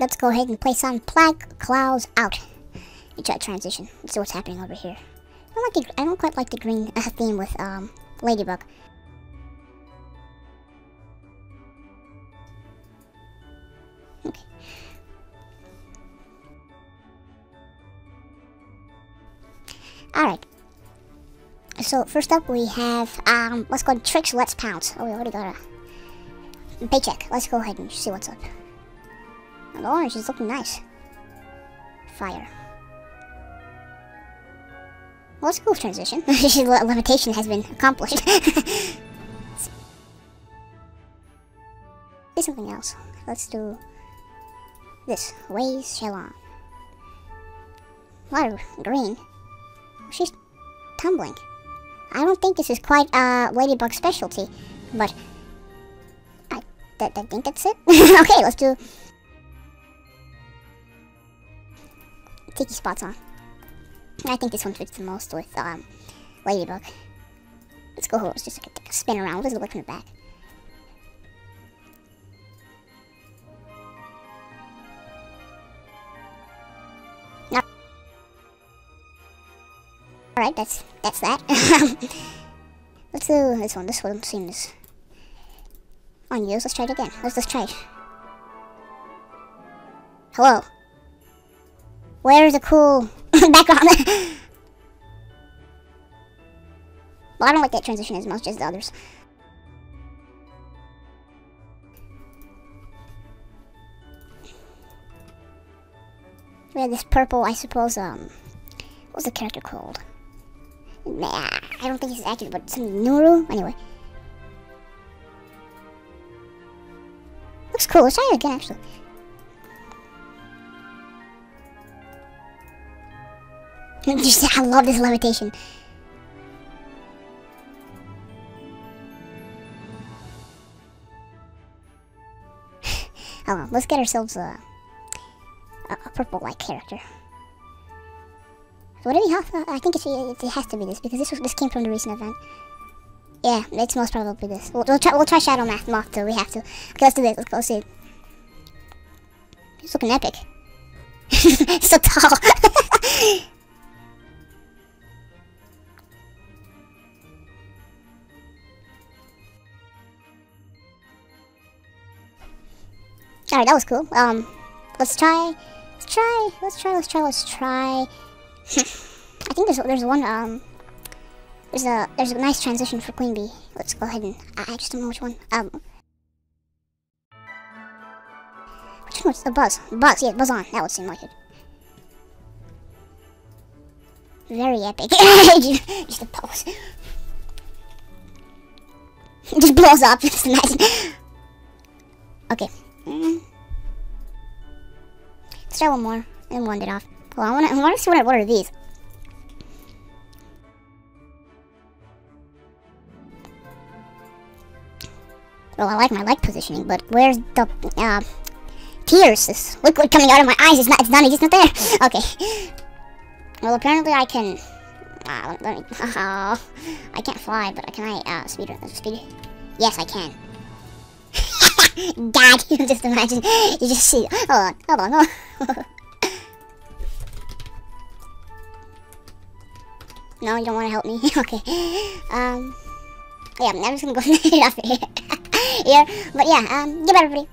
let's go ahead and place on Black Clouds out. You try transition. Let's see what's happening over here. I don't like the, I don't quite like the green uh, theme with um Ladybug. Okay. Alright. So first up we have um let's go Trixx let's pounce. Oh we already got a paycheck. Let's go ahead and see what's up. The orange is looking nice. Fire. Well, it's a cool transition. Levitation has been accomplished. do something else. Let's do this. Wayzz shell on. Water green. She's tumbling. I don't think this is quite uh, Ladybug's specialty, but I, I think that's it. okay, let's do Spots on. I think this one fits the most with um, Ladybug. Let's go, let's just take a spin around. Let's look from the back. Alright, that's that's that. let's do this one. This one seems unused. Let's try it again. Let's just try it. Hello. Where's the cool background? well, I don't like that transition as much as the others. We have this purple, I suppose, um, what's the character called? Nah, I don't think he's accurate, but some Nooroo? Anyway. Looks cool. Let's try it again, actually. I love this levitation. On, let's get ourselves a, a, purple-like character. Would it be half? I think it, it, has to be this because this was, this came from the recent event. Yeah, it's most probably this. We'll, we'll try we'll try Shadow Math Moth too. We have to. Okay, let's do this. Let's go see it. It's looking epic. so tall. Alright, that was cool. Um, let's try, let's try, let's try, let's try, let's try. I think there's there's one um there's a there's a nice transition for Queen Bee. Let's go ahead and I, I just don't know which one. Um, which one was the buzz? Buzz, yeah, buzz on. That would seem like it. Very epic. just a pose. just blows up. Just imagine. Okay. Mm. Let's try one more and wind it off. Well, I want to I wanna see what, what are these. Well, I like my leg positioning, but where's the uh, tears? This liquid coming out of my eyes. It's not. It's not. It's not there. Okay. Well, apparently I can. Uh, let me. Oh, I can't fly, but can I uh, speed? Speed? Yes, I can. God, you just imagine. You just see. Hold on. Hold on. Hold on. No, you don't want to help me? okay. Um, yeah, I'm just gonna go off here. yeah, but yeah, um, goodbye everybody.